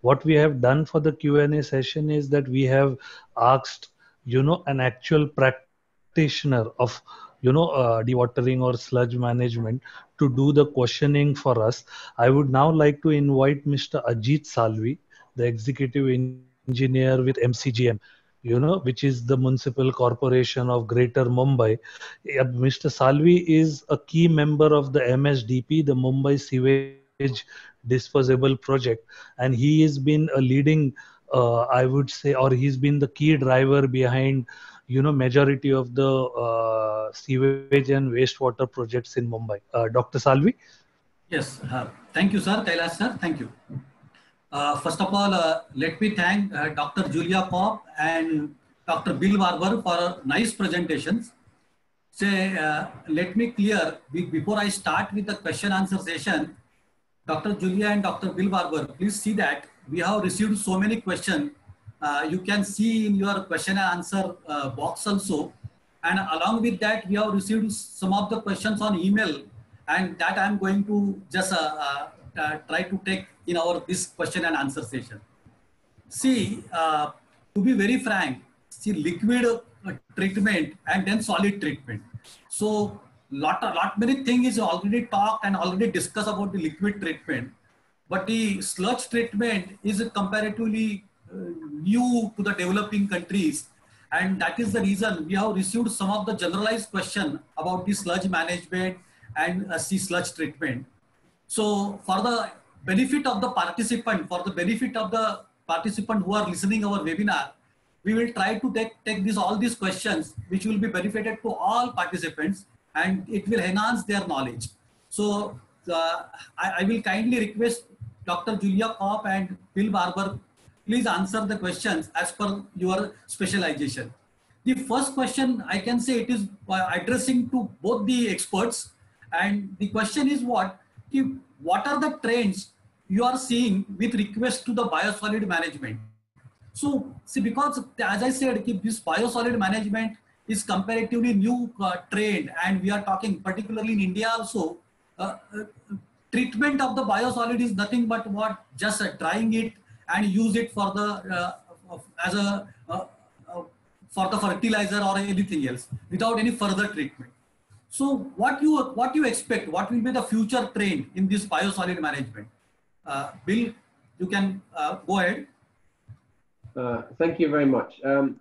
what we have done for the q&a session is that we have asked you know an actual practitioner of you know uh, dewatering or sludge management to do the questioning for us. I would now like to invite mr ajit salvi the executive engineer with mcgm you know which is the municipal corporation of greater mumbai. Mr salvi is a key member of the msdp the mumbai sewage disposable project and he has been a leading uh, i would say or he's been the key driver behind you know majority of the uh, sewage and wastewater projects in Mumbai. Uh, Dr. Salvi. Yes, uh, thank you, sir. Kailash, sir. Thank you. Uh, first of all, uh, let me thank Dr. Julia Kopp and Dr. Bill Barber for nice presentations. Say, let me clear before I start with the question answer session. Dr. Julia and Dr. Bill Barber, please see that we have received so many questions uh, you can see in your question and answer uh, box also. And along with that, we have received some of the questions on email and that I'm going to just uh, uh, uh try to take in our this question and answer session. See, uh, to be very frank, see liquid treatment and then solid treatment. So lot, lot many things is already talked and already discussed about the liquid treatment. But the sludge treatment is comparatively new to the developing countries. And that is the reason we have received some of the generalized question about the sludge management and uh, sludge treatment. So for the benefit of the participant, for the benefit of the participant who are listening our webinar, we will try to take, take this, all these questions, which will be benefited to all participants and it will enhance their knowledge. So uh, I, I, will kindly request Dr. Julia Kopp and Bill Barber please answer the questions as per your specialization. The first question I can say it is addressing to both the experts and the question is what? What are the trends you are seeing with request to the biosolid management? So see because as I said this biosolid management is comparatively new uh, trend and we are talking particularly in India also uh, uh, treatment of the biosolid is nothing but what just drying it and use it for the as a for the fertilizer or anything else without any further treatment. So what you what you expect? What will be the future trend in this biosolid management? Uh, Bill, you can uh, go ahead. Uh, thank you very much. Um,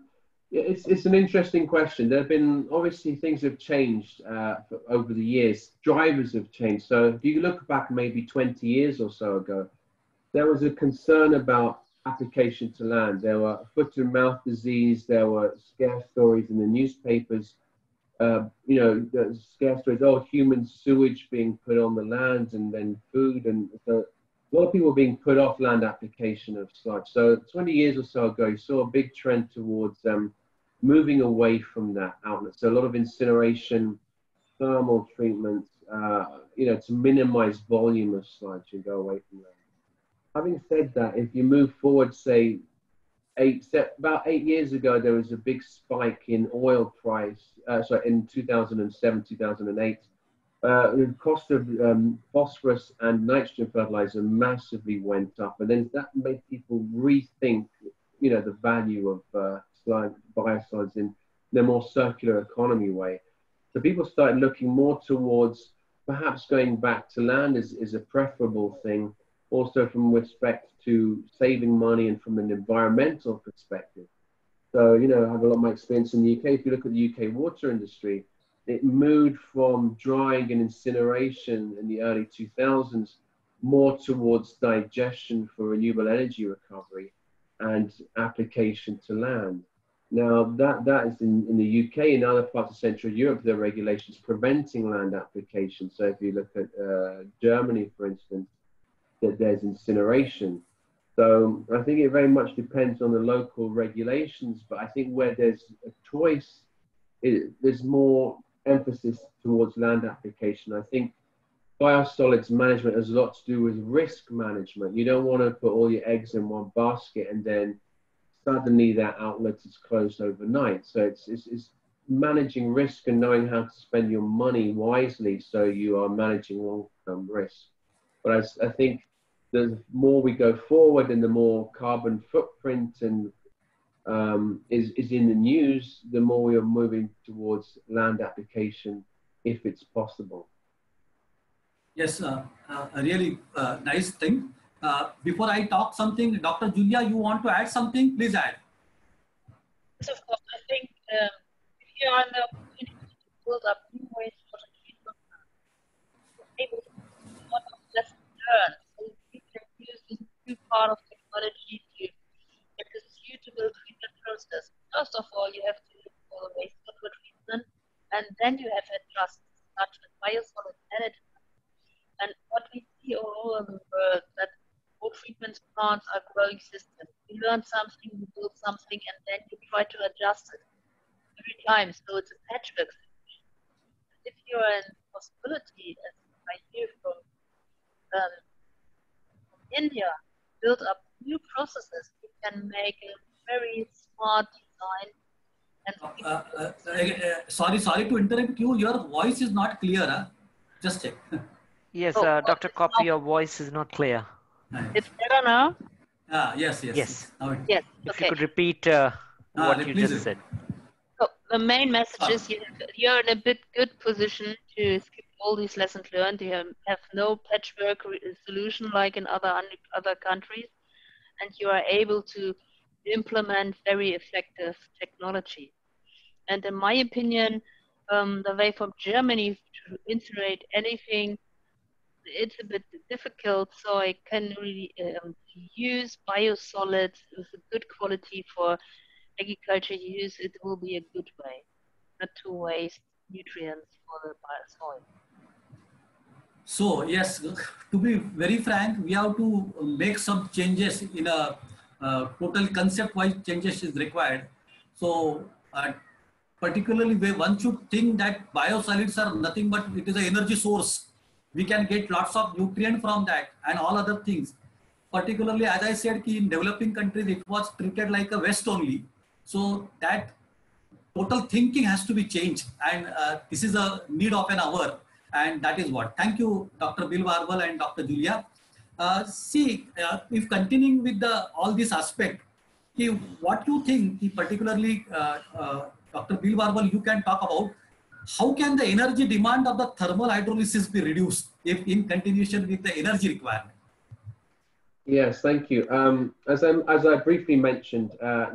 it's, it's an interesting question. There have been obviously things have changed over the years. Drivers have changed. So if you look back maybe 20 years or so ago, there was a concern about application to land. There were foot and mouth disease. There were scare stories in the newspapers. Uh, you know, the scare stories. Oh, human sewage being put on the land, and then food, and so a lot of people were being put off land application of sludge. So 20 years or so ago, you saw a big trend towards um, moving away from that outlet. So a lot of incineration, thermal treatment, uh, you know, to minimize volume of sludge and go away from that having said that, if you move forward, say, eight, about eight years ago, there was a big spike in oil price. Uh, sorry, in 2007, 2008, uh, the cost of um, phosphorus and nitrogen fertilizer massively went up, and then that made people rethink, you know, the value of uh, biosolids in a more circular economy way. So people started looking more towards perhaps going back to land is, is a preferable thing also from respect to saving money and from an environmental perspective. So, you know, I have a lot of my experience in the UK. If you look at the UK water industry, it moved from drying and incineration in the early 2000s more towards digestion for renewable energy recovery and application to land. Now, that, that is in, in the UK and other parts of Central Europe, there are regulations preventing land application. So, if you look at uh, Germany, for instance, that there's incineration. So I think it very much depends on the local regulations, but I think where there's a choice, it, there's more emphasis towards land application. I think biosolids management has a lot to do with risk management. You don't want to put all your eggs in one basket and then suddenly that outlet is closed overnight. So it's, it's, it's managing risk and knowing how to spend your money wisely so you are managing long-term risk. But I, I think the more we go forward and the more carbon footprint and um, is, is in the news, the more we are moving towards land application if it's possible. Yes, uh, uh, a really uh, nice thing. Uh, before I talk something, Dr. Julia, you want to add something? Please add. Yes, of course. I think um, if you are in the opportunity to build up new ways for the treatment, able to a lot of lessons learned. So you can use this new part of technology to get a suitable treatment process. First of all, you have to look for the wastewater treatment, and then you have to adjust such as biosolid management. And what we see all over the world that all treatment plants are growing systems. You learn something, you build something, and then you try to adjust it every time. So it's a patchwork solution. If you're in possibility, as I hear from, um, from India, build up new processes, you can make a very smart design. And uh, uh, uh, uh, sorry, sorry to interrupt you. Your voice is not clear. Huh? Just check. Yes, oh, uh, Dr. Kopp, your voice is not clear. It's better now? Ah, yes, yes. Yes. Yes. yes. If okay. you could repeat uh, ah, what you just do. said. So the main message ah. is you have, you're in a bit good position to skip all these lessons learned. You have, have no patchwork solution like in other other countries, and you are able to implement very effective technology. And in my opinion, um, the way from Germany to integrate anything it's a bit difficult, so I can really um, use biosolids with a good quality for agriculture use. It will be a good way, not to waste nutrients for the soil. So yes, to be very frank, we have to make some changes in a uh, total concept-wise changes is required. So uh, particularly one should think that biosolids are nothing but it is an energy source we can get lots of nutrient from that and all other things. Particularly, as I said, in developing countries, it was treated like a waste only. So that total thinking has to be changed. And uh, this is a need of an hour. And that is what. Thank you, Dr. Bill and Dr. Julia. Uh, see, uh, if continuing with the all this aspect, what you think, particularly uh, uh, Dr. Bill you can talk about how can the energy demand of the thermal hydrolysis be reduced if in continuation with the energy requirement? Yes, thank you. Um, as, I, as I briefly mentioned, uh,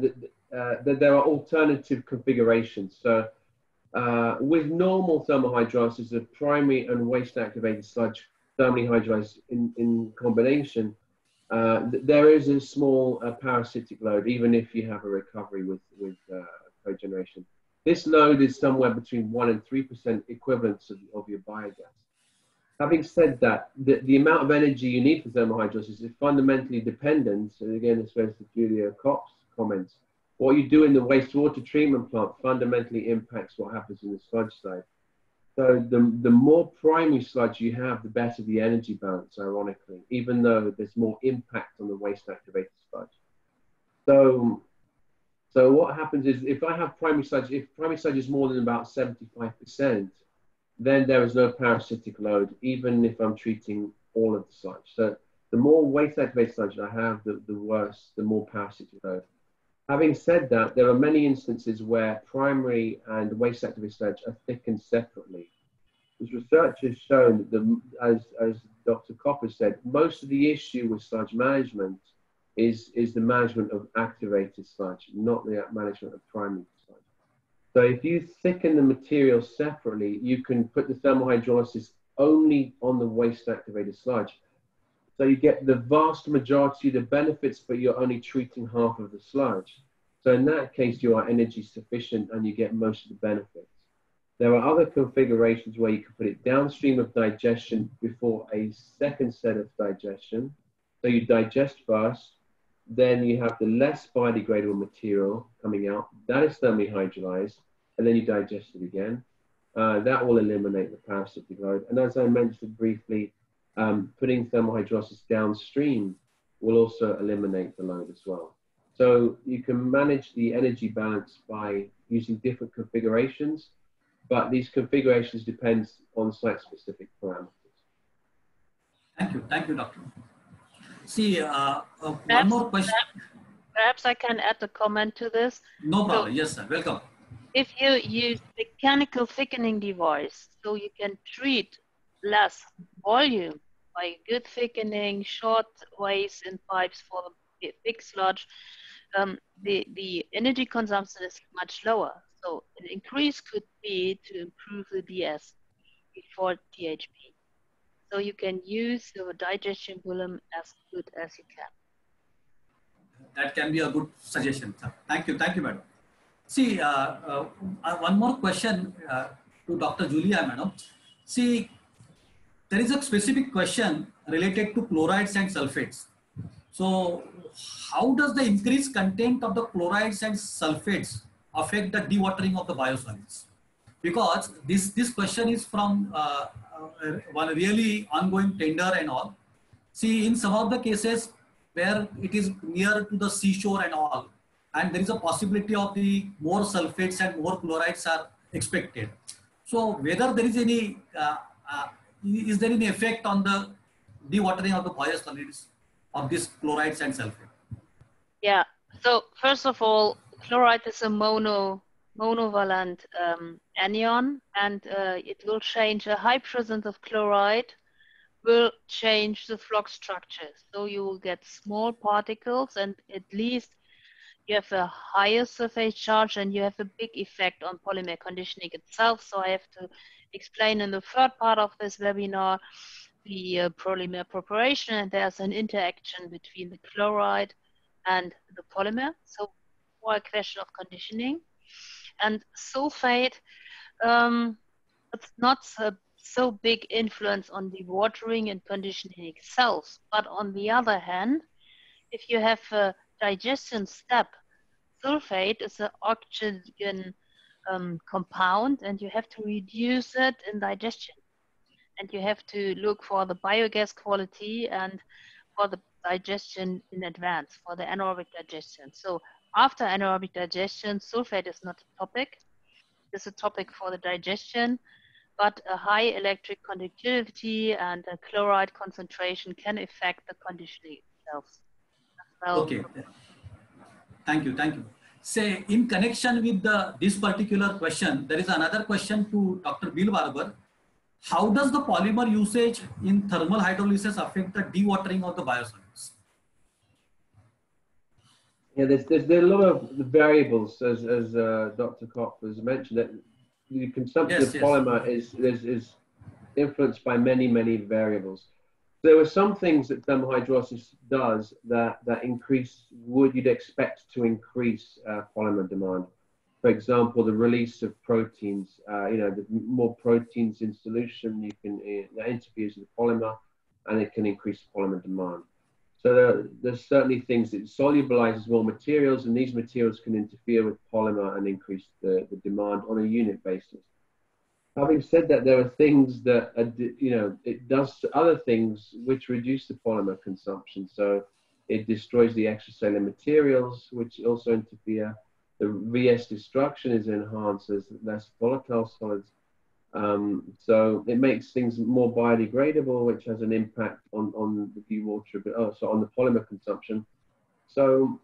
uh, there are alternative configurations. So uh, with normal thermal hydrolysis, the primary and waste activated sludge thermally hydrolyzed in, in combination, uh, th there is a small uh, parasitic load, even if you have a recovery with, with uh, cogeneration. This load is somewhere between 1 and 3% equivalents of, of your biogas. Having said that, the, the amount of energy you need for thermal is fundamentally dependent, and again, this goes to Julia Kopp's comments, what you do in the wastewater treatment plant fundamentally impacts what happens in the sludge side. So the, the more primary sludge you have, the better the energy balance, ironically, even though there's more impact on the waste activated sludge. So so what happens is if I have primary sludge, if primary sludge is more than about 75%, then there is no parasitic load, even if I'm treating all of the sludge. So the more waste activated sludge I have, the, the worse, the more parasitic load. Having said that, there are many instances where primary and waste activated sludge are thickened separately. As research has shown that, the, as, as Dr. Kopp said, most of the issue with sludge management is, is the management of activated sludge, not the management of primary sludge. So if you thicken the material separately, you can put the thermal hydrolysis only on the waste activated sludge. So you get the vast majority of the benefits, but you're only treating half of the sludge. So in that case, you are energy sufficient and you get most of the benefits. There are other configurations where you can put it downstream of digestion before a second set of digestion. So you digest first, then you have the less biodegradable material coming out. That is thermally hydrolyzed, and then you digest it again. Uh, that will eliminate the parasitic load. And as I mentioned briefly, um, putting thermal hydrolysis downstream will also eliminate the load as well. So you can manage the energy balance by using different configurations, but these configurations depend on site-specific parameters. Thank you. Thank you, Doctor. See, uh, uh, one more question. Perhaps I can add a comment to this. No problem. Yes, sir. Welcome. If you use mechanical thickening device, so you can treat less volume by good thickening, short ways in pipes for the big sludge, um, the, the energy consumption is much lower. So an increase could be to improve the DS before THP. So you can use your digestion volume as good as you can. That can be a good suggestion. Thank you. Thank you, madam. See, uh, uh, uh, one more question uh, to Dr. Julia, madam. See, there is a specific question related to chlorides and sulfates. So, how does the increased content of the chlorides and sulfates affect the dewatering of the biosolids? Because this, this question is from uh, uh, one really ongoing tender and all. See, in some of the cases where it is near to the seashore and all, and there is a possibility of the more sulfates and more chlorides are expected. So whether there is any, uh, uh, is there any effect on the dewatering of the biosolids of these chlorides and sulfate? Yeah. So first of all, chloride is a mono monovalent um, anion, and uh, it will change. A high presence of chloride will change the flocs structure. So you will get small particles, and at least you have a higher surface charge, and you have a big effect on polymer conditioning itself. So I have to explain in the third part of this webinar the uh, polymer preparation, and there's an interaction between the chloride and the polymer. So for a question of conditioning. And sulfate, um, it's not a so big influence on the watering and conditioning itself. But on the other hand, if you have a digestion step, sulfate is an oxygen um, compound and you have to reduce it in digestion. And you have to look for the biogas quality and for the digestion in advance, for the anaerobic digestion. So after anaerobic digestion, sulfate is not a topic. It's a topic for the digestion, but a high electric conductivity and a chloride concentration can affect the conditioning itself. well. Okay. Thank you. Thank you. Say, in connection with the, this particular question, there is another question to Dr. Bill Barber. How does the polymer usage in thermal hydrolysis affect the dewatering of the biosolids? Yeah, there's, there's there are a lot of variables, as, as uh, Dr. Kopp has mentioned, that the consumption Yes, of yes. polymer is, is, is influenced by many, many variables. There are some things that thermal hydrolysis does that, that increase, would you'd expect to increase uh, polymer demand. For example, the release of proteins, uh, you know, the more proteins in solution, you can, uh, that interferes with the polymer and it can increase polymer demand. So there, there's certainly things that solubilizes more materials, and these materials can interfere with polymer and increase the, the demand on a unit basis. Having said that, there are things that are, you know it does other things which reduce the polymer consumption. So it destroys the extracellular materials, which also interfere. The VS destruction is enhanced as less volatile solids. Um, so it makes things more biodegradable, which has an impact on, on the dewater, oh, so on the polymer consumption. So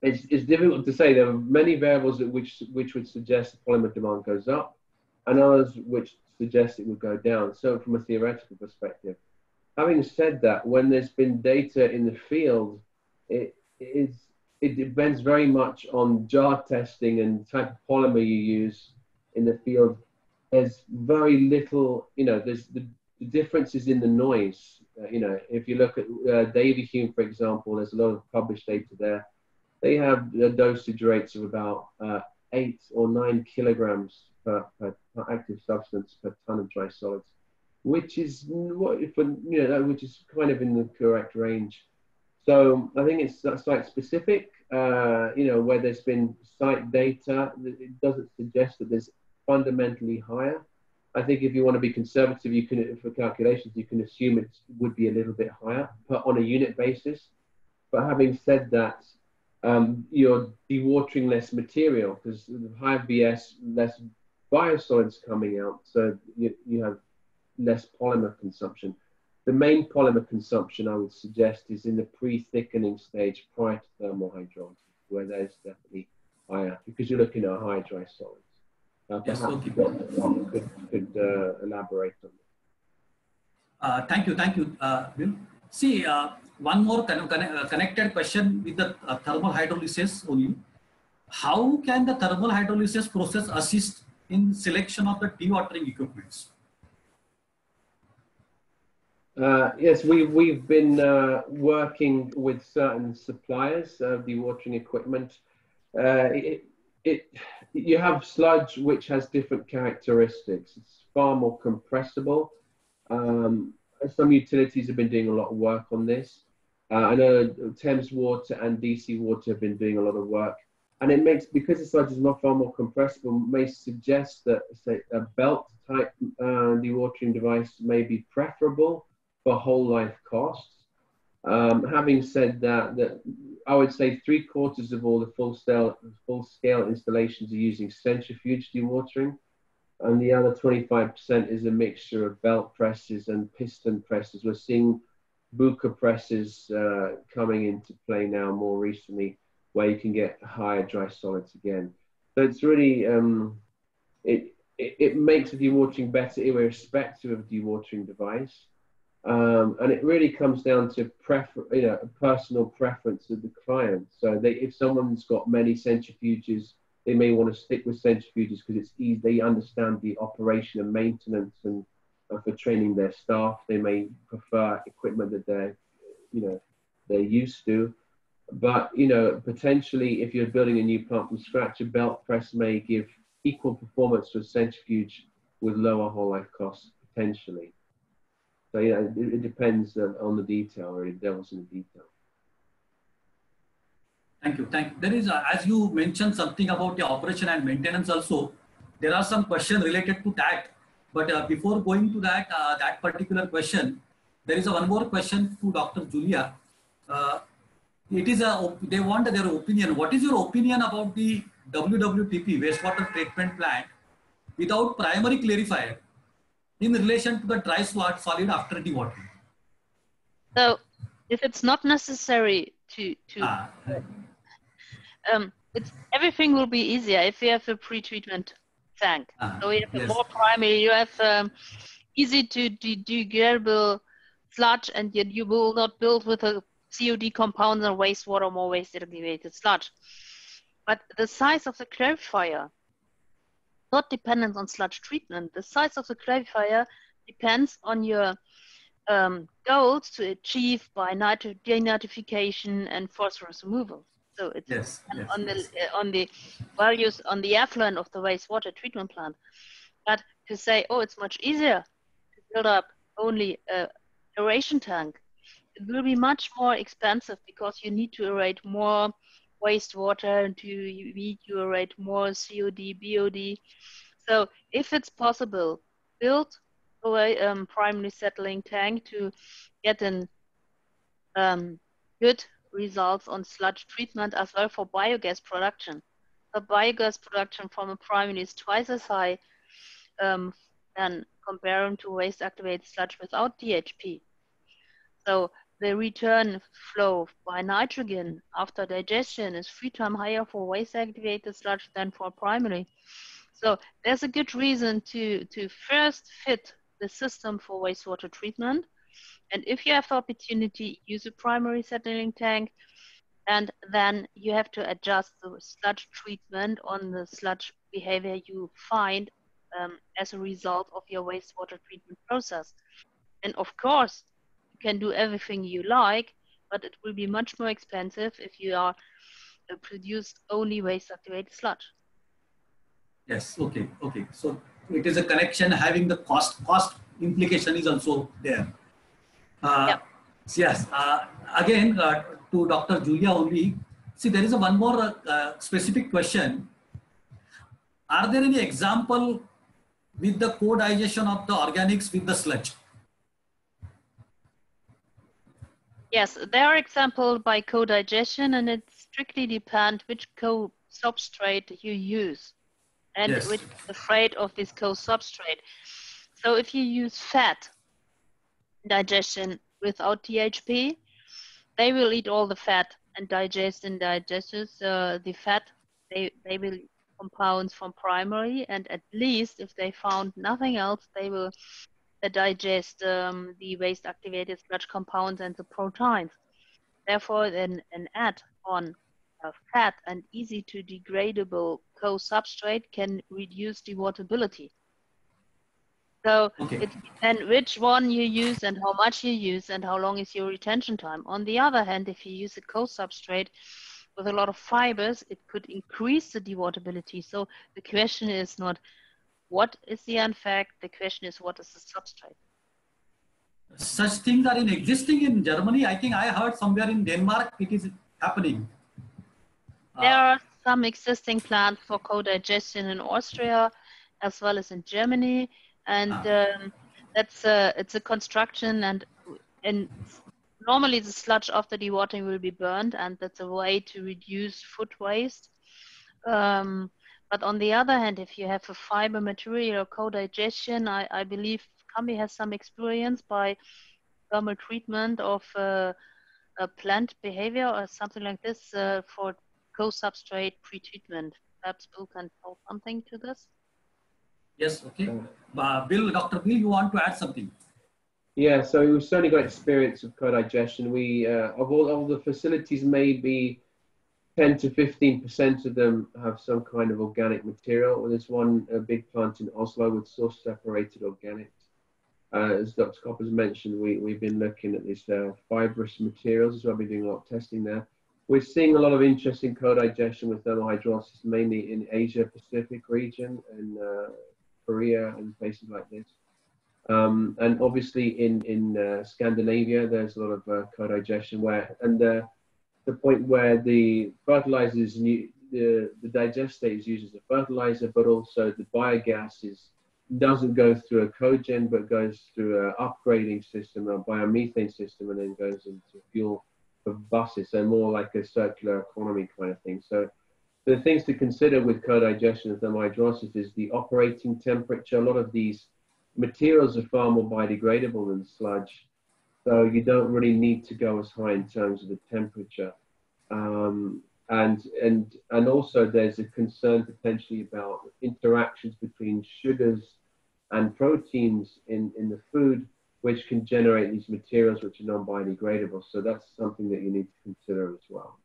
it's, it's difficult to say. There are many variables which, which would suggest the polymer demand goes up and others which suggest it would go down. So from a theoretical perspective. Having said that, when there's been data in the field, it is it depends very much on jar testing and type of polymer you use in the field there's very little, you know, there's the, the differences in the noise. Uh, you know, if you look at uh, Hume, for example, there's a lot of published data there. They have dosage rates of about uh, eight or nine kilograms per, per, per active substance per ton of dry solids, which is what for you know, which is kind of in the correct range. So I think it's site specific. Uh, you know, where there's been site data, it doesn't suggest that there's fundamentally higher. I think if you want to be conservative, you can, for calculations, you can assume it would be a little bit higher, but on a unit basis. But having said that, um, you're dewatering less material because higher VS, less biosolids coming out, so you, you have less polymer consumption. the main polymer consumption I would suggest is in the pre-thickening stage prior to thermal hydrolysis, where there's definitely higher, because you're looking at a high dry solids. Uh, Yes, okay. Could, could uh, elaborate on that. Uh, thank you, thank you, uh, Bill. See, uh, one more con- con- uh, connected question with the uh, thermal hydrolysis only. How can the thermal hydrolysis process assist in selection of the dewatering equipments? Uh, yes, we, we've been uh, working with certain suppliers of dewatering equipment. Uh, it, it, you have sludge which has different characteristics. It's far more compressible. Um, some utilities have been doing a lot of work on this. Uh, I know Thames Water and DC Water have been doing a lot of work. And it makes, because the sludge is not far more compressible, may suggest that say, a belt type uh, dewatering device may be preferable for whole life costs. Um, having said that, that I would say three quarters of all the full scale full scale installations are using centrifuge dewatering, and the other 25% is a mixture of belt presses and piston presses. We're seeing Bucher presses uh, coming into play now more recently, where you can get higher dry solids again. So it's really um, it, it it makes the dewatering better irrespective of dewatering device. Um, and it really comes down to prefer, you know, personal preference of the client. So they, if someone's got many centrifuges, they may want to stick with centrifuges because it's easy. They understand the operation and maintenance, and uh, for training their staff, they may prefer equipment that they're, you know, they're used to. But you know, potentially, if you're building a new plant from scratch, a belt press may give equal performance to a centrifuge with lower whole life costs potentially. So yeah, it, it depends uh, on the detail, or it devil's in the detail. Thank you. Thank you. There is, uh, as you mentioned something about the operation and maintenance also, there are some questions related to that. But uh, before going to that, uh, that particular question, there is a one more question to Dr. Julia. Uh, it is a, they want their opinion. What is your opinion about the WWTP, wastewater treatment plant, without primary clarifier in relation to the dry solid after dewatering? So if it's not necessary to to Ah, um, it's everything will be easier if you have a pre-treatment tank. Ah, so you have yes. a more primary, you have um, easy to de- degradable sludge, and yet you will not build with a COD compounds and wastewater more waste activated sludge. But the size of the clarifier not dependent on sludge treatment. The size of the clarifier depends on your um, goals to achieve by nitro- denitrification and phosphorus removal. So it's yes, yes, on the yes. uh, on the values on the effluent of the wastewater treatment plant. But to say, oh, it's much easier to build up only a aeration tank, it will be much more expensive because you need to aerate more wastewater and to need more COD, BOD. So if it's possible, build a um, primary settling tank to get an um, good results on sludge treatment as well for biogas production. The biogas production from a primary is twice as high um, than comparing to waste activated sludge without THP. So the return flow by nitrogen after digestion is three times higher for waste activated sludge than for primary. So there's a good reason to, to first fit the system for wastewater treatment. And if you have the opportunity, use a primary settling tank. And then you have to adjust the sludge treatment on the sludge behavior you find um, as a result of your wastewater treatment process. And of course, can do everything you like, but it will be much more expensive if you are uh, produce only waste activated sludge. Yes, okay, okay. So it is a connection having the cost, cost implication is also there. Uh, Yep. Yes, uh, again, uh, to Dr. Julia only, see there is a one more uh, uh, specific question. Are there any example with the co-digestion of the organics with the sludge? Yes, there are examples by co-digestion, and it strictly depends which co-substrate you use and Yes. which the freight of this co-substrate. So if you use fat, digestion without THP. They will eat all the fat and digest and digest uh, the fat. They, they will compounds from primary and at least if they found nothing else, they will uh, digest um, the waste activated sludge compounds and the proteins. Therefore, an, an add-on of fat and easy to degradable co-substrate can reduce dewaterability. So Okay. it depends which one you use and how much you use and how long is your retention time. On the other hand, if you use a co-substrate with a lot of fibers, it could increase the dewaterability. So the question is not what is the unfact, the question is what is the substrate. Such things are in existing in Germany. I think I heard somewhere in Denmark it is happening. There Uh, are some existing plants for co-digestion in Austria as well as in Germany, and Ah. um, that's a it's a construction and and normally the sludge after dewatering will be burned, and that's a way to reduce food waste. Um, but on the other hand, if you have a fiber material co-digestion, I, I believe Cambi has some experience by thermal treatment of uh, a plant behavior or something like this uh, for co-substrate pre-treatment. Perhaps Bill can tell something to this. yes, okay. Uh, Bill, Dr. Bill, you want to add something? Yeah, so we've certainly got experience of co-digestion. We, uh, of all of the facilities, maybe 10 to 15% of them have some kind of organic material. There's one big plant in Oslo with source separated organics. Uh, as Dr. Coppers mentioned, we, we've been looking at these uh, fibrous materials as well. We've been doing a lot of testing there. We're seeing a lot of interest in co-digestion with thermal hydrolysis, mainly in Asia Pacific region and uh, Korea and places like this. Um, and obviously in in uh, Scandinavia, there's a lot of uh, co-digestion where, and uh, the point where the fertilizers, new, the the digestate is used as a fertilizer, but also the biogas is doesn't go through a cogen, but goes through an upgrading system, a biomethane system, and then goes into fuel for buses. So more like a circular economy kind of thing. So the things to consider with co-digestion and thermohydrolysis is the operating temperature. A lot of these materials are far more biodegradable than sludge, so you don't really need to go as high in terms of the temperature. Um, and and and also there's a concern potentially about interactions between sugars and proteins in, in the food, which can generate these materials which are non-biodegradable. So that's something that you need to consider as well.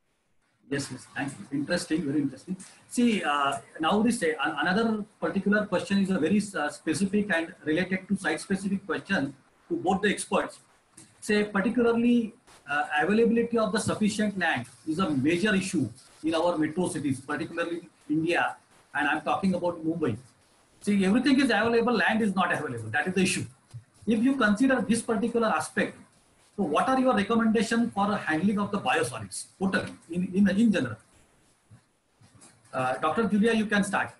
Yes, yes, thanks. Interesting, very interesting. See, uh, now this uh, another particular question is a very uh, specific and related to site-specific question to both the experts. Say, particularly uh, availability of the sufficient land is a major issue in our metro cities, particularly India, and I'm talking about Mumbai. See, everything is available, land is not available. That is the issue. If you consider this particular aspect, so what are your recommendations for handling of the biosolids totally in, in, in general? Uh, Dr. Julia, you can start.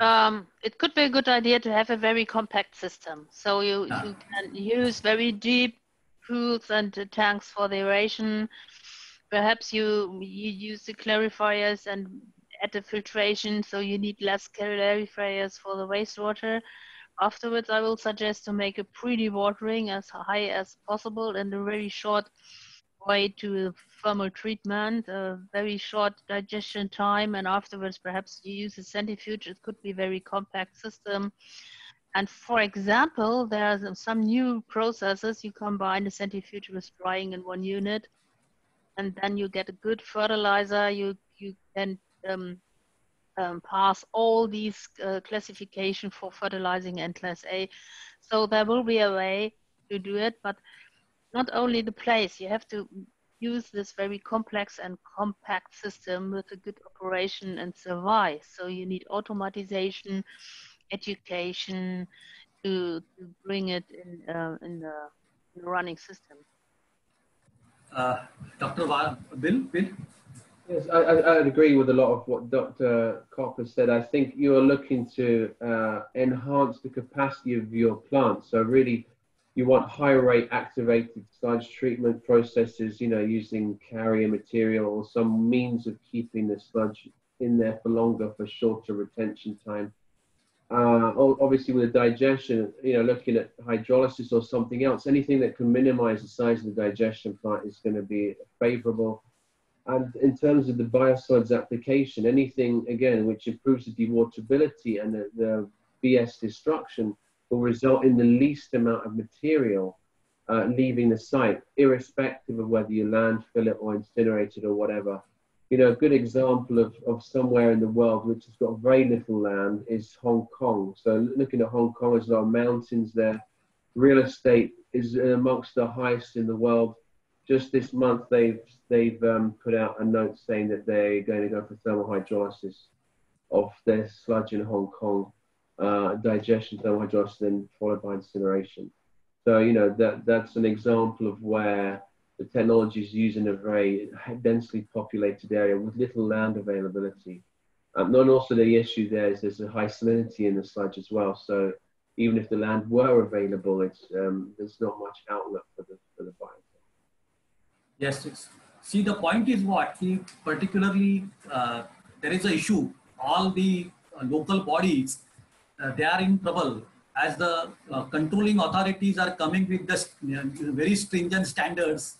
Um, it could be a good idea to have a very compact system. So you, Ah. you can use very deep pools and uh, tanks for the aeration. Perhaps you you use the clarifiers and add the filtration, so you need less clarifiers for the wastewater. Afterwards, I will suggest to make a pre-dewatering as high as possible and a very short way to thermal treatment, a very short digestion time, and afterwards perhaps you use a centrifuge. It could be a very compact system. And for example, there are some new processes. You combine the centrifuge with drying in one unit, and then you get a good fertilizer. You you can um, um, pass all these uh, classification for fertilizing and class A. So there will be a way to do it, but not only the place. You have to use this very complex and compact system with a good operation and survive. So you need automatization, education to, to bring it in, uh, in, the, in the running system. Uh, Dr. Va- Bill, Bill? Yes, I, I, I'd agree with a lot of what Dr. Copper said. I think you are looking to uh, enhance the capacity of your plant. So really, you want high rate activated sludge treatment processes, you know, using carrier material or some means of keeping the sludge in there for longer for shorter retention time. uh, obviously with the digestion, you know, looking at hydrolysis or something else, anything that can minimize the size of the digestion plant is going to be favorable. And in terms of the biosolids application, anything again which improves the dewaterability and the, the VS destruction will result in the least amount of material uh, leaving the site, irrespective of whether you landfill it or incinerate it or whatever you know, a good example of, of somewhere in the world which has got very little land is Hong Kong. So looking at Hong Kong, there's a lot of mountains there. Real estate is amongst the highest in the world. Just this month, they've they've um, put out a note saying that they're going to go for thermal hydrolysis of their sludge in Hong Kong, uh, digestion, thermal followed by incineration. So you know that that's an example of where the technology is used in a very densely populated area with little land availability. Um, and also the issue there is there's a high salinity in the sludge as well. So even if the land were available, it's, um, there's not much outlet for the, for the biotech. Yes, yes. See, the point is what? See, particularly, uh, there is an issue. All the uh, local bodies, they are in trouble as the uh, controlling authorities are coming with the very stringent standards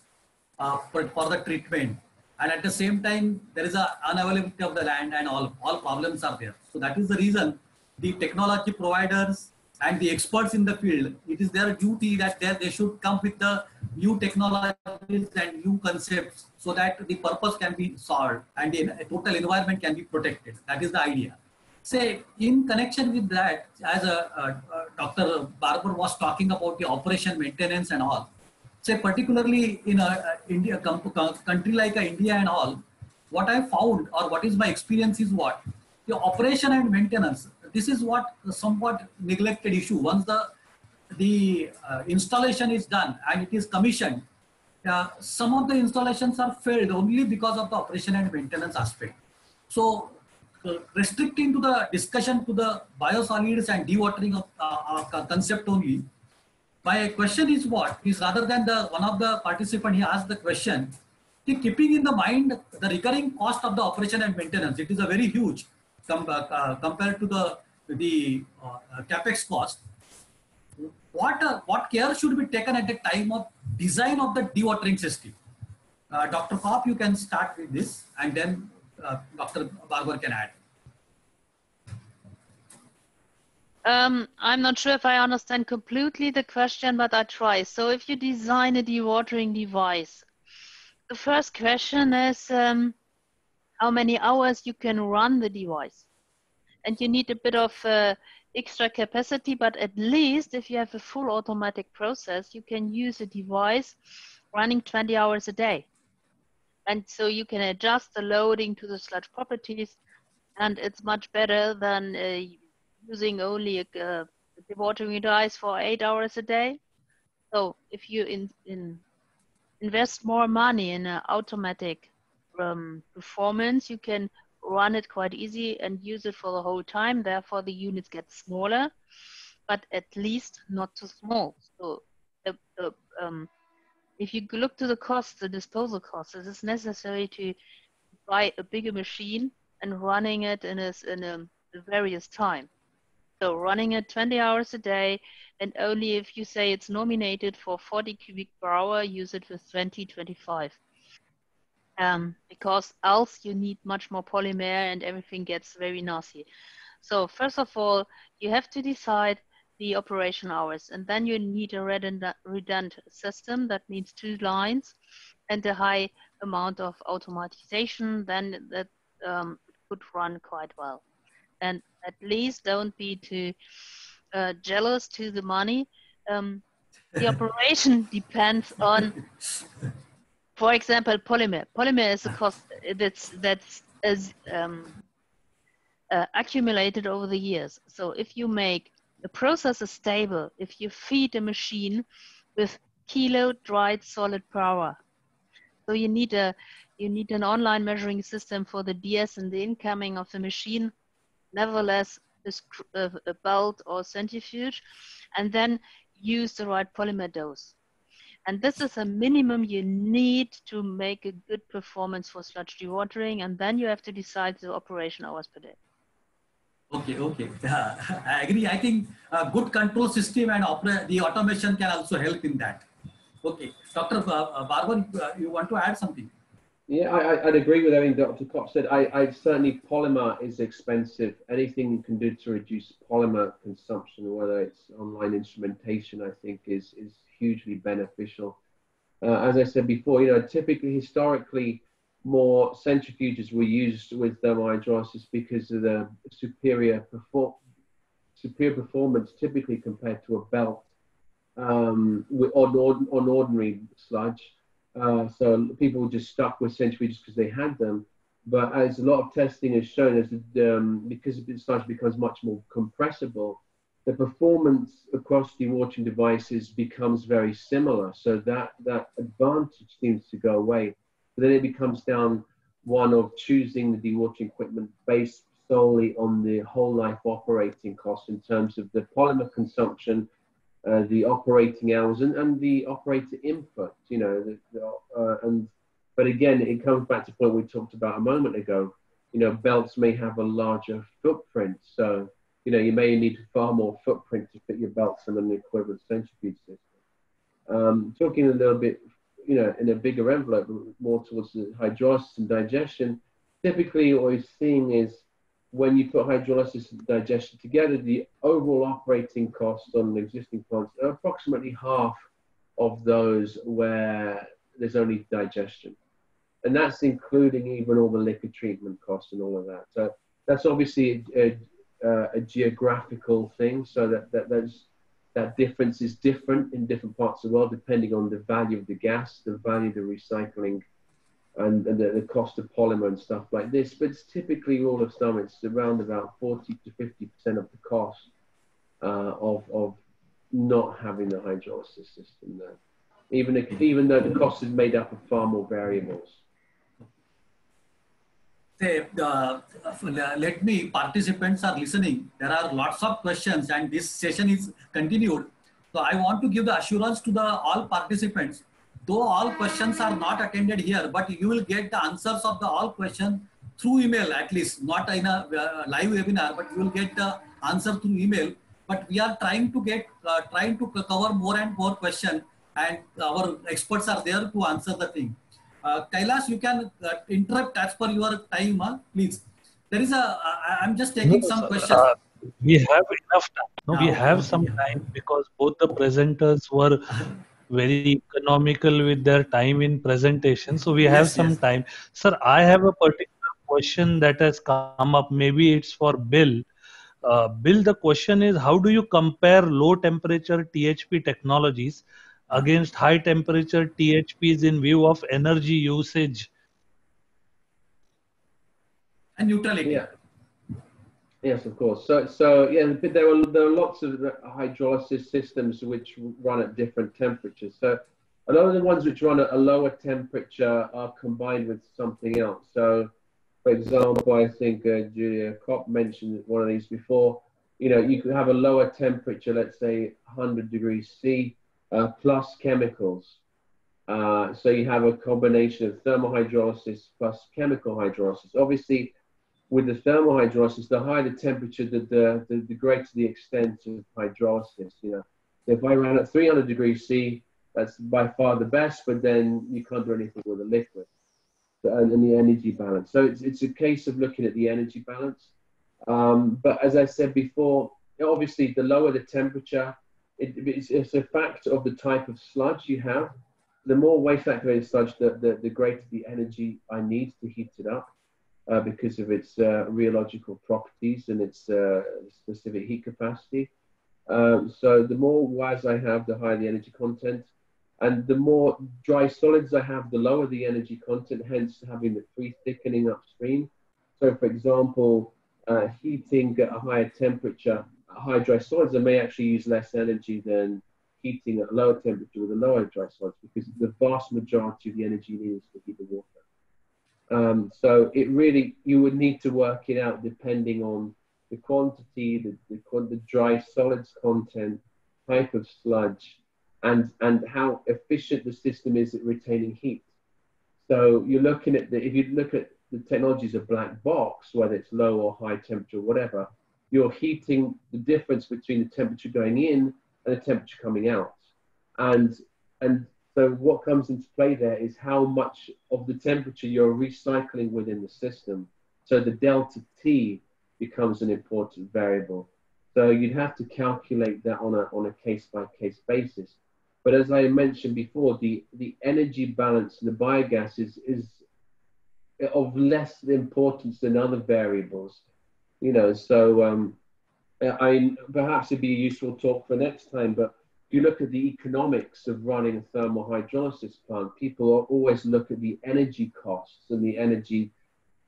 uh, for, for the treatment. And at the same time, there is a unavailability of the land and all, all problems are there. So that is the reason the technology providers and the experts in the field, it is their duty that they should come with the new technologies and new concepts so that the purpose can be solved and the total environment can be protected. That is the idea. Say, in connection with that, as a, a, a Dr. Barber was talking about the operation maintenance and all, say particularly in a, a India country like India and all, what I found or what is my experience is what the operation and maintenance. This is what a somewhat neglected issue. Once the the uh, installation is done and it is commissioned, uh, some of the installations are failed only because of the operation and maintenance aspect. So restricting to the discussion to the biosolids and dewatering of uh, uh, concept only, my question is what is rather than the one of the participant he asked the question keeping in the mind the recurring cost of the operation and maintenance it is a very huge com uh, uh compared to the the uh, capex cost. What uh, what care should be taken at the time of design of the dewatering system? Uh, dr Kopp, you can start with this and then uh, dr barber can add Um, I'm not sure if I understand completely the question, but I try. So if you design a dewatering device, the first question is um, how many hours you can run the device. And you need a bit of uh, extra capacity, but at least if you have a full automatic process, you can use a device running 20 hours a day. And so you can adjust the loading to the sludge properties, and it's much better than uh, using only a dewatering device for eight hours a day. So if you in, in invest more money in an automatic um, performance, you can run it quite easy and use it for the whole time. Therefore, the units get smaller, but at least not too small. So uh, uh, um, if you look to the cost, the disposal costs, it is necessary to buy a bigger machine and running it in a, in a various time. So running it 20 hours a day, and only if you say it's nominated for 40 cubic per hour, use it with 20, 25. Um, because else you need much more polymer and everything gets very nasty. So first of all, you have to decide the operation hours, and then you need a redundant, system. That means two lines and a high amount of automatization. Then that um, could run quite well and at least don't be too uh, jealous to the money. Um, the operation depends on, for example, polymer. Polymer is a cost that's that's as um, uh, accumulated over the years. So if you make the process is stable, if you feed a machine with kilo dried solid power, so you need a you need an online measuring system for the DS and the incoming of the machine nevertheless a, a belt or centrifuge, and then use the right polymer dose. And this is a minimum you need to make a good performance for sludge dewatering, and then you have to decide the operation hours per day. Okay, okay. I agree. I think a good control system and the automation can also help in that. Okay. Dr. Barber, uh, you want to add something? Yeah, I, would agree with everything Dr. Kopp said. I, I, certainly polymer is expensive. Anything you can do to reduce polymer consumption, whether it's online instrumentation, I think is is hugely beneficial. Uh, as I said before, you know, typically historically, more centrifuges were used with thermal hydrolysis because of the superior perform superior performance, typically compared to a belt um, on, on ordinary sludge. Uh, so people just stuck with centrifuges because they had them. But as a lot of testing has shown, as um, because the sludge becomes much more compressible, the performance across dewatering devices becomes very similar. So that that advantage seems to go away. But then it becomes down one of choosing the dewatering equipment based solely on the whole life operating cost in terms of the polymer consumption uh, the operating hours and, and the operator input, you know, the, the, uh, and but again, it comes back to the point we talked about a moment ago. You know, belts may have a larger footprint, so you know you may need far more footprint to fit your belts in an equivalent centrifuge system. Um, talking a little bit, you know, in a bigger envelope, more towards the hydrolysis and digestion. Typically, what we're seeing is when you put hydrolysis and digestion together, the overall operating costs on the existing plants are approximately half of those where there's only digestion. And that's including even all the liquid treatment costs and all of that. So that's obviously a, a, a geographical thing. So that, that that difference is different in different parts of the world depending on the value of the gas, the value of the recycling and, and the, the, cost of polymer and stuff like this. But it's typically rule of thumb, it's around about 40 to 50% of the cost uh, of, of not having the hydrolysis system there. Even, if, even though the cost is made up of far more variables. Say, uh, let me, participants are listening. There are lots of questions and this session is continued. So I want to give the assurance to the all participants though all questions are not attended here, but you will get the answers of the all questions through email at least, not in a uh, live webinar, but you will get the answer through email. But we are trying to get, uh, trying to cover more and more questions and our experts are there to answer the thing. Uh, Kailash, you can uh, interrupt as per your time, uh, please. There is a, uh, I'm just taking no, some sir, questions. Uh, we have enough time. No, we have some time because both the presenters were very economical with their time in presentation. So we have some yes. time. Sir, I have a particular question that has come up. Maybe it's for Bill. Uh, Bill, the question is how do you compare low temperature THP technologies against high temperature THPs in view of energy usage? And neutrality. Yeah. Yes, of course. So, so yeah, there are there are lots of hydrolysis systems which run at different temperatures. So, a lot of the ones which run at a lower temperature are combined with something else. So, for example, I think uh, Julia Kopp mentioned one of these before. You know, you could have a lower temperature, let's say 100 degrees C, uh, plus chemicals. Uh, so you have a combination of thermal hydrolysis plus chemical hydrolysis. Obviously, with the thermal hydrolysis, the higher the temperature, the, the, the, the greater the extent of hydrolysis. You know, if I ran at 300 degrees C, that's by far the best, but then you can't do anything with a liquid and, and the energy balance. So it's, it's a case of looking at the energy balance. Um, but as I said before, obviously the lower the temperature, it, it's, it's, a fact of the type of sludge you have. The more waste activated sludge, the, the, the greater the energy I need to heat it up uh, because of its uh, rheological properties and its uh, specific heat capacity. Um, so the more WAS I have, the higher the energy content. And the more dry solids I have, the lower the energy content, hence having the pre-thickening upstream. So for example, uh, heating at a higher temperature, high dry solids, I may actually use less energy than heating at a lower temperature with a lower dry solids because the vast majority of the energy needed to heat the water. Um, so it really, you would need to work it out depending on the quantity, the, the, the dry solids content, type of sludge, and, and how efficient the system is at retaining heat. So you're looking at the, if you look at the technologies of black box, whether it's low or high temperature, whatever, you're heating the difference between the temperature going in and the temperature coming out. And, and so what comes into play there is how much of the temperature you're recycling within the system. So the delta T becomes an important variable. So you'd have to calculate that on a, on a case by case basis. But as I mentioned before, the, the energy balance in the biogas is, is of less importance than other variables. You know, so um, I perhaps it'd be a useful talk for next time. But you look at the economics of running a thermal hydrolysis plant, people always look at the energy costs and the energy.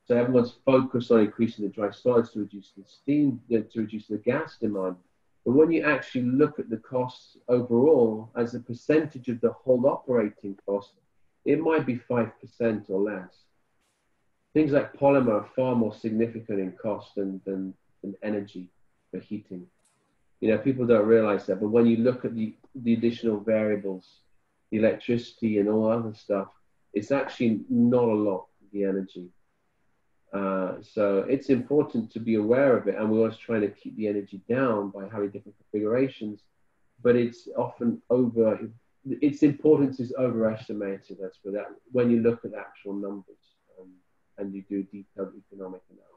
So everyone's focused on increasing the dry solids to reduce the steam, to reduce the gas demand. But when you actually look at the costs overall as a percentage of the whole operating cost, it might be 5% or less. Things like polymer are far more significant in cost than, than, than energy for heating. You know, people don't realize that, but when you look at the, the additional variables, the electricity and all other stuff, it's actually not a lot, the energy. Uh, so it's important to be aware of it, and we're always trying to keep the energy down by having different configurations. But it's often over. Its importance is overestimated. That's for that. When you look at actual numbers um, and you do detailed economic analysis.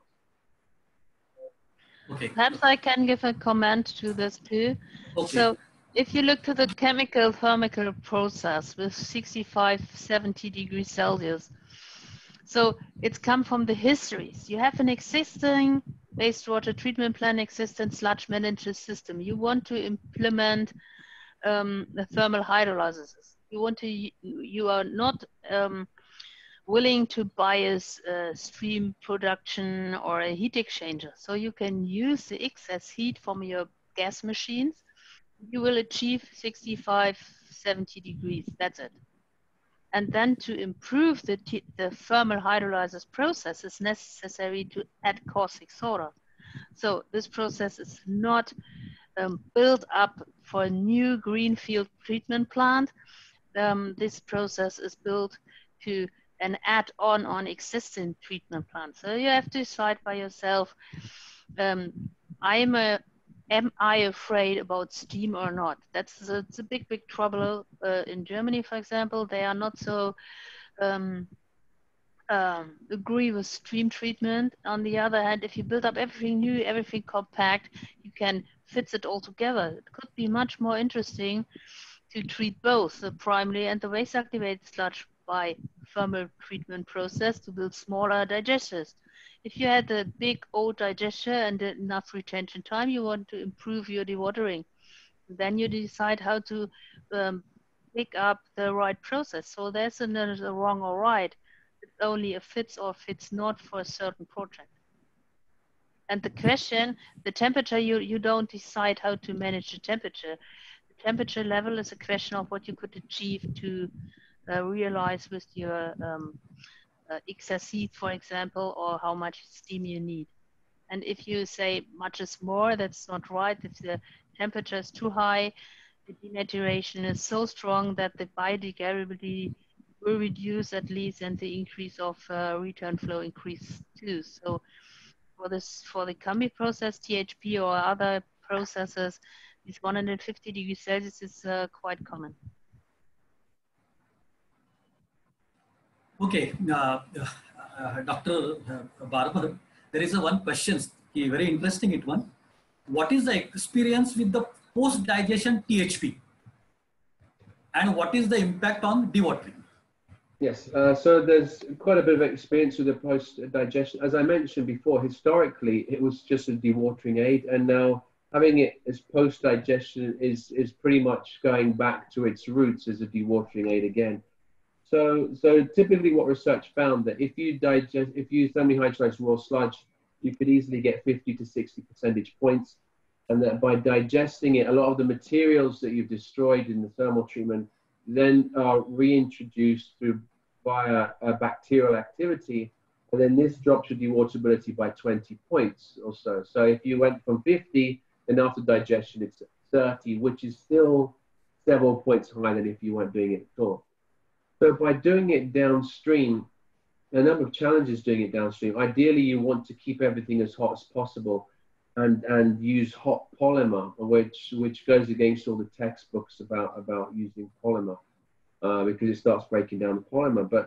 Okay. Perhaps I can give a comment to this too. Okay. So if you look to the chemical thermal process with 65, 70 degrees Celsius, so it's come from the histories. You have an existing wastewater treatment plant, existing sludge management system. You want to implement um, the thermal hydrolysis. You want to, you are not um, willing to buy a, a, stream production or a heat exchanger. So you can use the excess heat from your gas machines. You will achieve 65, 70 degrees. That's it. And then to improve the, the thermal hydrolysis process, it's necessary to add caustic soda. So this process is not um, built up for a new greenfield treatment plant. Um, this process is built to an add-on on existing treatment plants. So you have to decide by yourself, um, I'm a, am I afraid about steam or not? That's a, it's a big, big trouble uh, in Germany, for example. They are not so um, um, agree with stream treatment. On the other hand, if you build up everything new, everything compact, you can fit it all together. It could be much more interesting to treat both the primary and the waste activated sludge by thermal treatment process to build smaller digesters. If you had a big old digester and enough retention time, you want to improve your dewatering. Then you decide how to um, pick up the right process. So there's no wrong or right. It's only a fits or fits not for a certain project. And the question, the temperature, you, you don't decide how to manage the temperature. The temperature level is a question of what you could achieve to uh, realize with your um, uh, excess heat, for example, or how much steam you need. And if you say much is more, that's not right. If the temperature is too high, the denaturation is so strong that the biodegradability will reduce at least and the increase of uh, return flow increase too. So for this, for the Cambi process, THP or other processes, this 150 degrees Celsius is uh, quite common. Okay, uh, uh, Dr. Uh, Barber, there is a one question, very interesting it one. What is the experience with the post-digestion THP? And what is the impact on dewatering? Yes, uh, so there's quite a bit of experience with the post-digestion. As I mentioned before, historically, it was just a dewatering aid, and now having it as post-digestion is, is pretty much going back to its roots as a dewatering aid again. So, so typically what research found that if you digest, if you hydrolyze raw sludge, you could easily get 50 to 60 percentage points. And that by digesting it, a lot of the materials that you've destroyed in the thermal treatment then are reintroduced through via bacterial activity. And then this drops your dewaterability by 20 points or so. So if you went from 50, then after digestion, it's 30, which is still several points higher than if you weren't doing it at all. So by doing it downstream, a number of challenges doing it downstream. Ideally, you want to keep everything as hot as possible. and and use hot polymer, which which goes against all the textbooks about about using polymer uh, because it starts breaking down the polymer. But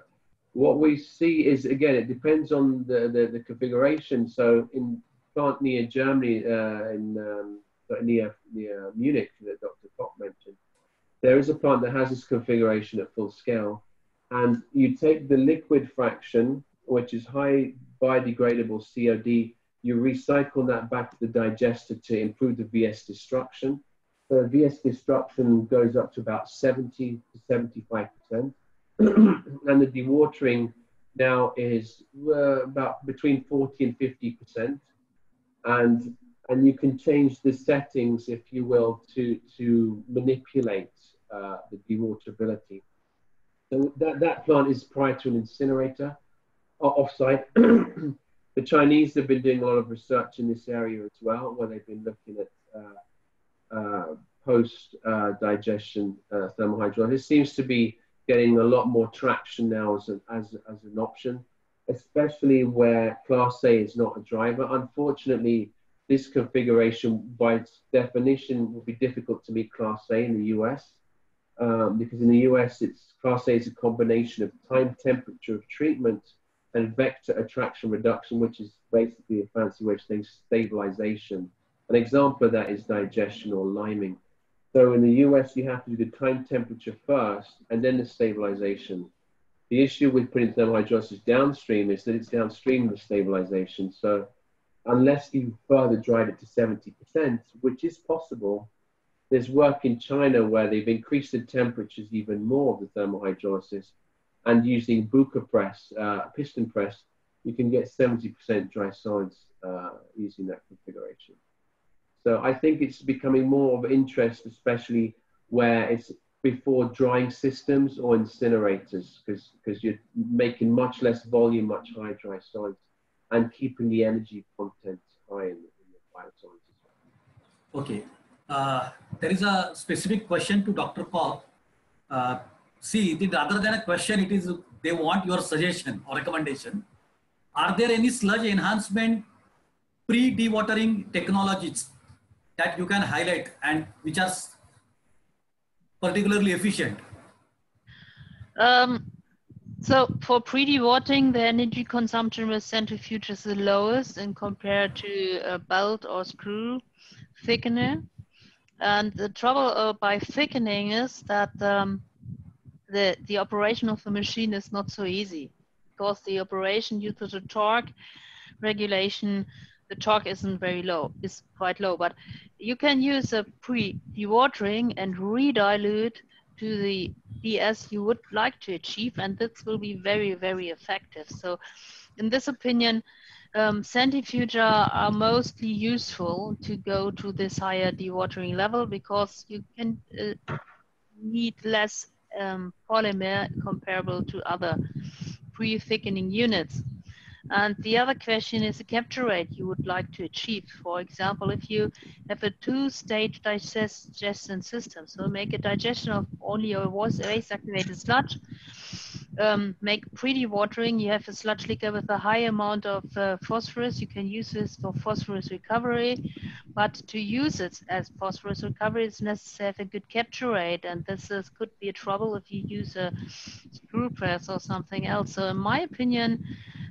what we see is again, it depends on the the, the configuration. So in plant near Germany, uh, in um, near near Munich that Dr. Kopp mentioned, there is a plant that has this configuration at full scale, and you take the liquid fraction, which is high biodegradable COD you recycle that back to the digester to improve the VS destruction. So VS destruction goes up to about 70 to 75 percent, and the dewatering now is uh, about between 40 and 50 percent, and and you can change the settings, if you will, to to manipulate uh, the dewaterability. So that that plant is prior to an incinerator, uh, offsite. the Chinese have been doing a lot of research in this area as well, where they've been looking at uh, uh, post uh, digestion uh, thermal hydrolysis. It seems to be getting a lot more traction now as an, as, as an option, especially where Class A is not a driver. Unfortunately, this configuration, by its definition, will be difficult to meet Class A in the US. Um, because in the US, it's Class A is a combination of time temperature of treatment and vector attraction reduction, which is basically a fancy way of saying stabilization. An example of that is digestion or liming. So in the US, you have to do the time temperature first and then the stabilization. The issue with putting thermal hydrolysis downstream is that it's downstream of the stabilization. So unless you further drive it to 70%, which is possible, there's work in China where they've increased the temperatures even more of the thermal hydrolysis and using Bucher press, uh, piston press, you can get 70% dry solids uh, using that configuration. So I think it's becoming more of interest, especially where it's before drying systems or incinerators, because you're making much less volume, much higher dry solids, and keeping the energy content high in, in the well. Okay. Uh, there is a specific question to Dr. Kopp. Uh, see, is rather than a question, it is they want your suggestion or recommendation. Are there any sludge enhancement pre-dewatering technologies that you can highlight and which are particularly efficient? Um, so for pre-dewatering, the energy consumption with centrifuge is the lowest in compared to a belt or screw thickener. And the trouble uh, by thickening is that um, the, the operation of the machine is not so easy because the operation due to the torque regulation, the torque isn't very low, it's quite low, but you can use a pre-dewatering and re-dilute to the DS you would like to achieve, and this will be very, very effective. So in this opinion, um, centrifuge are, are, mostly useful to go to this higher dewatering level because you can uh, need less um, polymer comparable to other pre-thickening units. And the other question is the capture rate you would like to achieve. For example, if you have a two-stage digestion system, so make a digestion of only a waste-activated sludge, um, make pre-dewatering, you have a sludge liquor with a high amount of uh, phosphorus. You can use this for phosphorus recovery, but to use it as phosphorus recovery, it's necessary to have a good capture rate, and this is, could be a trouble if you use a screw press or something else. So in my opinion,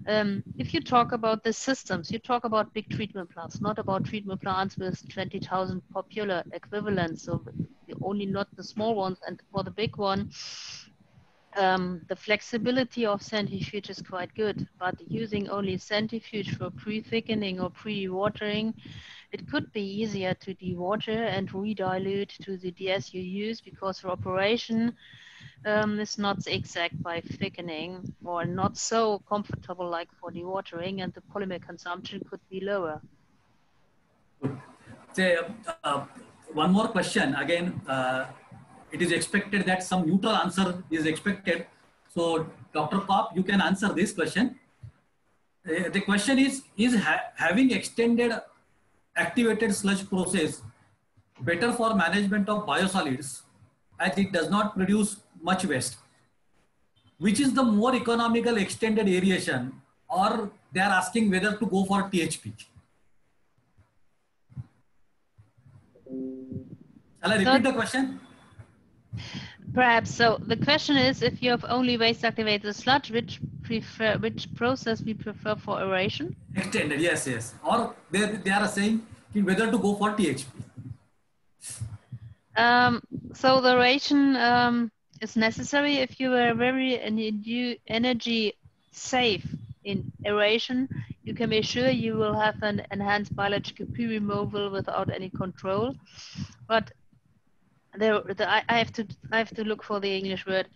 um, if you talk about the systems, you talk about big treatment plants, not about treatment plants with 20,000 popular equivalents, so only not the small ones. And for the big one, um, the flexibility of centrifuge is quite good, but using only centrifuge for pre-thickening or pre-watering, it could be easier to dewater and re-dilute to the DS you use because for operation um, is not exact by thickening or not so comfortable like for dewatering and the polymer consumption could be lower. Say, uh, one more question again. Uh, it is expected that some neutral answer is expected. So Dr. Kopp, you can answer this question. Uh, the question is, is ha having extended activated sludge process better for management of biosolids as it does not produce much waste? Which is the more economical extended aeration or they are asking whether to go for THP? Shall I So- repeat the question? Perhaps. So the question is, if you have only waste activated sludge, which prefer which process we prefer for aeration? Extended, yes, yes. Or they, they are saying whether to go for THP. Um, so the aeration um, is necessary if you are very energy safe in aeration. You can be sure you will have an enhanced biological P removal without any control. But the, I, I have to I have to look for the English word.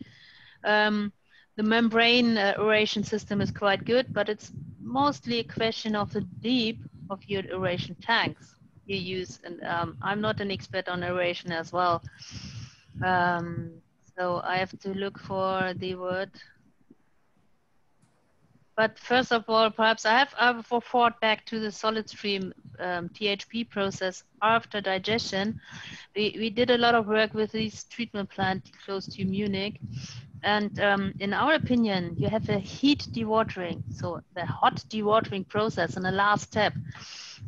Um, the membrane uh, aeration system is quite good, but it's mostly a question of the deep of your aeration tanks you use. And um, I'm not an expert on aeration as well. Um, so I have to look for the word. But first of all, perhaps I have, I referred back to the solid stream um, THP process after digestion. We, we did a lot of work with this treatment plant close to Munich. And um, in our opinion, you have a heat dewatering, so the hot dewatering process in the last step.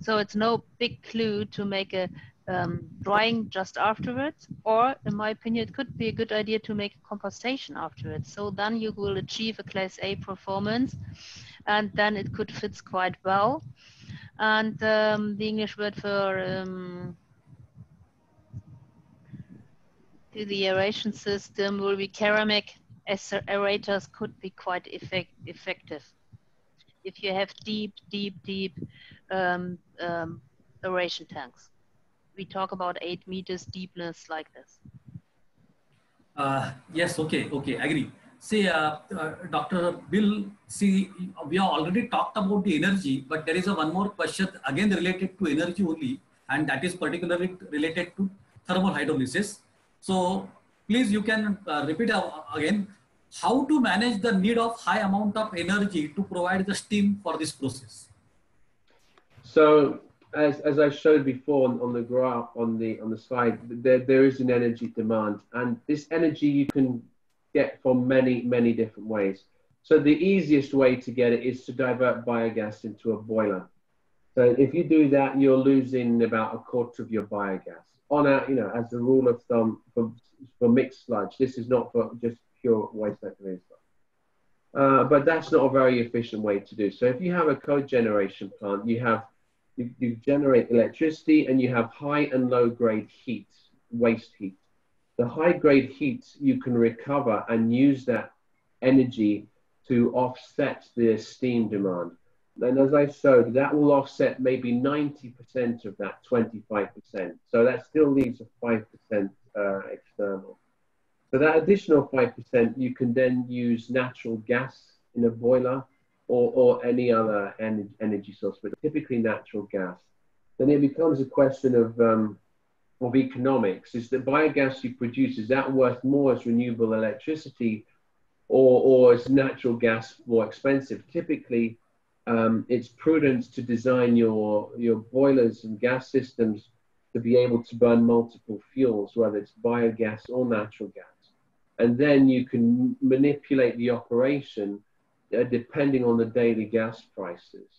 So it's no big clue to make a um, drying just afterwards, or in my opinion, it could be a good idea to make a compostation afterwards. So then you will achieve a class A performance, and then it could fit quite well. And um, the English word for um, the aeration system will be ceramic as aerators could be quite effect, effective. If you have deep, deep, deep um, um, aeration tanks. We talk about eight meters deepness like this. Uh, yes, okay, okay, agree. See, uh, uh, Dr. Bill, see, we have already talked about the energy, but there is a one more question again related to energy only, and that is particularly related to thermal hydrolysis. So please, you can uh, repeat uh, again how to manage the need of high amount of energy to provide the steam for this process. So as, as I showed before on, on the graph on the on the slide, there, there is an energy demand, and this energy you can get from many many different ways. So the easiest way to get it is to divert biogas into a boiler. So if you do that, you're losing about a quarter of your biogas. On a you know as a rule of thumb for for mixed sludge, this is not for just pure waste sludge. Uh, but that's not a very efficient way to do. So if you have a cogeneration plant, you have you, you generate electricity and you have high and low grade heat, waste heat. The high grade heat you can recover and use that energy to offset the steam demand. And as I showed, that will offset maybe 90% of that 25%. So that still leaves a 5% uh, external. So that additional 5%, you can then use natural gas in a boiler or, or any other en- energy source, but typically natural gas. Then it becomes a question of, um, of economics. Is the biogas you produce, is that worth more as renewable electricity or, or is natural gas more expensive? Typically, um, it's prudent to design your, your boilers and gas systems to be able to burn multiple fuels, whether it's biogas or natural gas. And then you can manipulate the operation depending on the daily gas prices.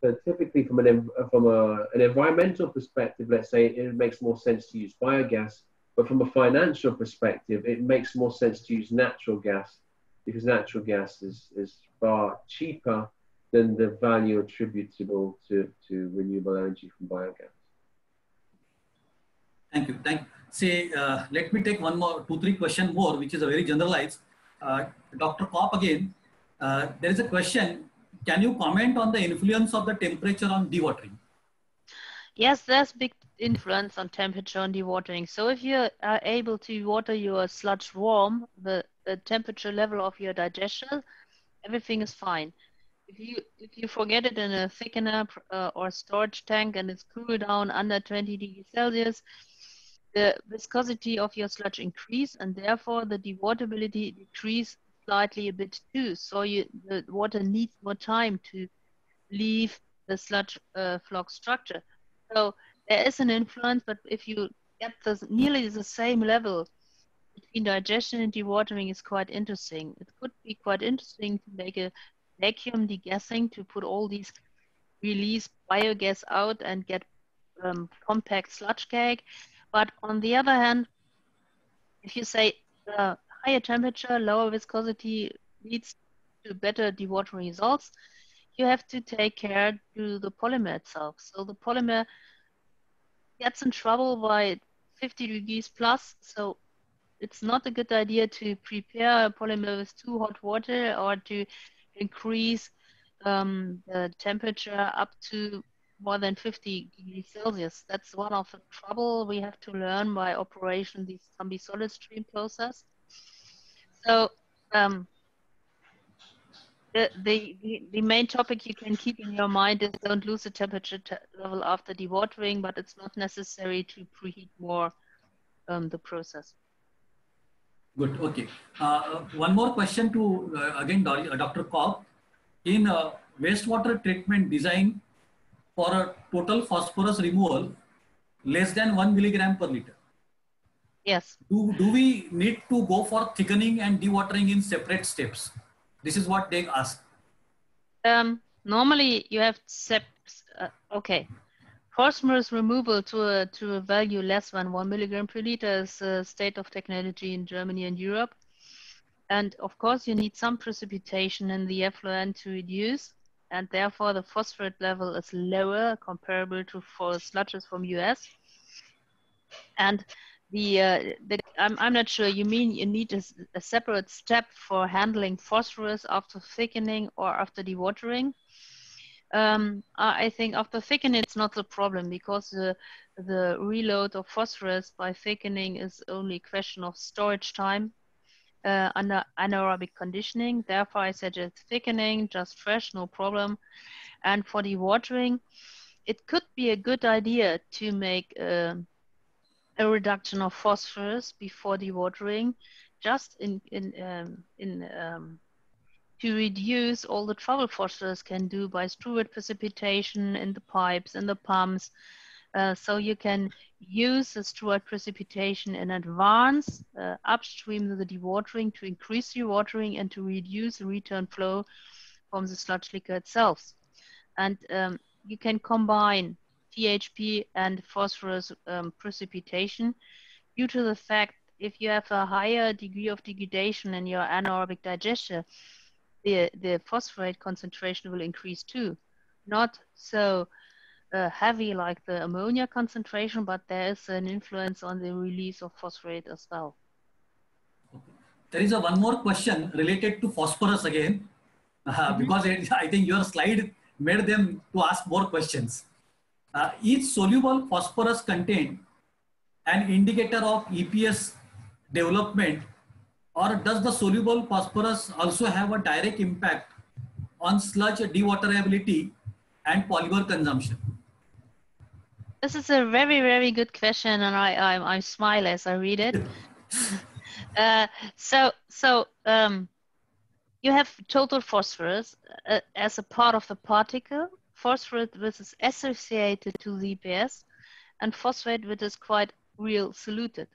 So typically, from an from a, an environmental perspective, let's say it makes more sense to use biogas, but from a financial perspective, it makes more sense to use natural gas because natural gas is, is far cheaper than the value attributable to, to renewable energy from biogas. Thank you. Thank. Say, uh, let me take one more, two, three question more, which is a very generalized. Uh, Dr. Kopp again, uh, there is a question. Can you comment on the influence of the temperature on dewatering? Yes, there's big influence on temperature on dewatering. So if you are able to water your sludge warm, the, the temperature level of your digestion, everything is fine. If you if you forget it in a thickener uh, or storage tank and it's cooled down under 20 degrees Celsius, the viscosity of your sludge increase and therefore the dewaterability decrease slightly a bit too. So you, the water needs more time to leave the sludge uh, floc structure. So there is an influence, but if you get this nearly the same level between digestion and dewatering is quite interesting. It could be quite interesting to make a vacuum degassing to put all these release biogas out and get um, compact sludge cake But on the other hand, if you say the higher temperature, lower viscosity leads to better dewatering results, you have to take care to the polymer itself. So the polymer gets in trouble by 50 degrees plus. So it's not a good idea to prepare a polymer with too hot water or to increase um, the temperature up to more than 50 degrees Celsius. That's one of the trouble we have to learn by operation this Cambi solid stream process. So um, the, the, the main topic you can keep in your mind is don't lose the temperature level after dewatering, but it's not necessary to preheat more um, the process. Good. Okay. Uh, one more question to uh, again Dr. Kopp. In uh, wastewater treatment design for a total phosphorus removal less than one milligram per liter. Yes. Do, do we need to go for thickening and dewatering in separate steps? This is what they ask. Um, normally you have steps. Uh, okay. Phosphorus removal to a, to a value less than one milligram per liter is a state of technology in Germany and Europe. And of course, you need some precipitation in the effluent to reduce, and therefore the phosphorus level is lower comparable to for sludges from US. And the, uh, the I'm, I'm not sure, you mean you need a, a separate step for handling phosphorus after thickening or after dewatering? Um, I think after thickening, it's not a problem because the, the reload of phosphorus by thickening is only a question of storage time uh, under anaerobic conditioning. Therefore, I suggest thickening, just fresh, no problem. And for dewatering, it could be a good idea to make uh, a reduction of phosphorus before dewatering, just in in um, in um, to reduce all the trouble phosphorus can do by struvite precipitation in the pipes and the pumps. Uh, so you can use the struvite precipitation in advance uh, upstream of the dewatering to increase dewatering and to reduce the return flow from the sludge liquor itself. And um, you can combine THP and phosphorus um, precipitation due to the fact if you have a higher degree of degradation in your anaerobic digestion, the, the phosphorate concentration will increase too. Not so uh, heavy like the ammonia concentration, but there is an influence on the release of phosphate as well. There is a one more question related to phosphorus again, uh, mm -hmm. because it, I think your slide made them to ask more questions. Uh, each soluble phosphorus contain an indicator of EPS development or does the soluble phosphorus also have a direct impact on sludge dewaterability and polymer consumption? This is a very, very good question, and I, I, I smile as I read it. uh, so, so um, you have total phosphorus uh, as a part of the particle, phosphorus which is associated to the EPS, and phosphate which is quite real soluted.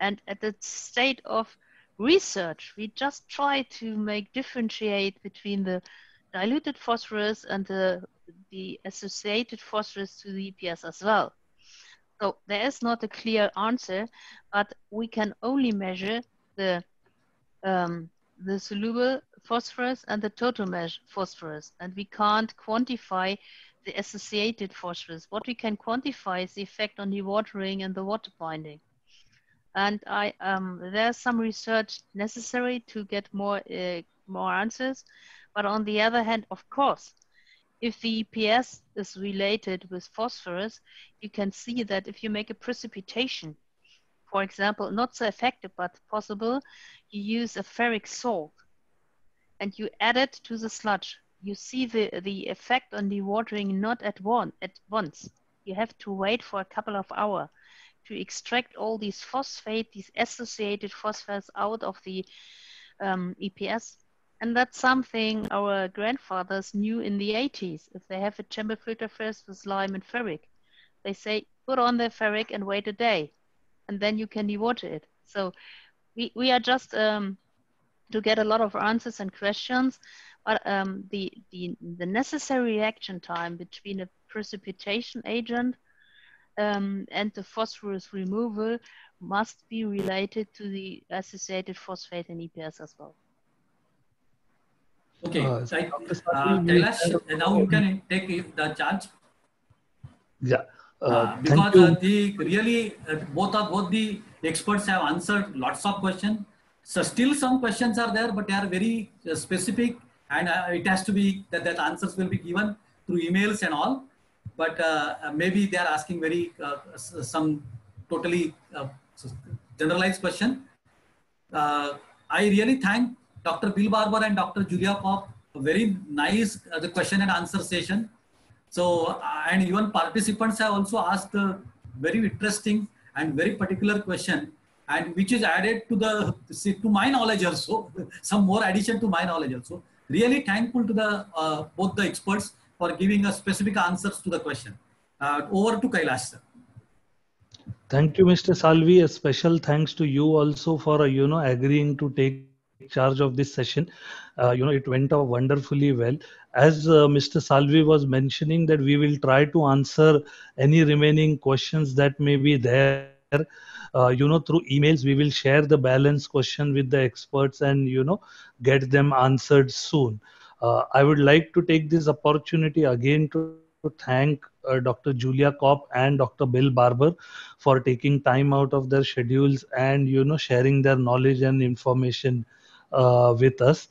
And at the state of research, we just try to make differentiate between the diluted phosphorus and the the associated phosphorus to the EPS as well. So there is not a clear answer, but we can only measure the um, the soluble phosphorus and the total phosphorus, and we can't quantify the associated phosphorus. What we can quantify is the effect on dewatering and the water binding. And I um, there's some research necessary to get more uh, more answers, but on the other hand, of course, if the EPS is related with phosphorus, you can see that if you make a precipitation, for example, not so effective but possible, you use a ferric salt and you add it to the sludge. You see the, the effect on dewatering not at, one, at once. You have to wait for a couple of hours to extract all these phosphate, these associated phosphates out of the um, EPS and that's something our grandfathers knew in the 80s. If they have a chamber filter first with lime and ferric, they say, put on the ferric and wait a day, and then you can dewater it. So we, we are just um, to get a lot of answers and questions, but um, the, the, the necessary reaction time between a precipitation agent um, and the phosphorus removal must be related to the associated phosphate and EPS as well. Okay, Uh, right. Dr. Uh, Salvi, we Kailash, now you can take the charge. Yeah. Uh, Uh, thank because you. uh, the really uh, both of both the experts have answered lots of questions. So still some questions are there, but they are very uh, specific, and uh, it has to be that that answers will be given through emails and all. But uh, uh, maybe they are asking very uh, some totally uh, generalized question. Uh, I really thank Dr. Bill Barber and Dr. Julia Kopp. Very nice uh, the question and answer session. So, uh, and even participants have also asked very interesting and very particular question, and which is added to the to my knowledge also, some more addition to my knowledge also. Really thankful to the uh, both the experts for giving us specific answers to the question. Uh, over to Kailash. Sir. Thank you, Mr. Salvi. A special thanks to you also for, uh, you know, agreeing to take charge of this session. Uh, you know, it went out wonderfully well. As uh, Mr. Salvi was mentioning that we will try to answer any remaining questions that may be there. Uh, you know, through emails, we will share the balance question with the experts and, you know, get them answered soon. Uh, I would like to take this opportunity again to, thank uh, Dr. Julia Kopp and Dr. Bill Barber for taking time out of their schedules and you know sharing their knowledge and information uh, with us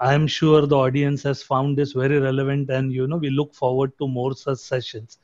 i am sure the audience has found this very relevant and you know we look forward to more such sessions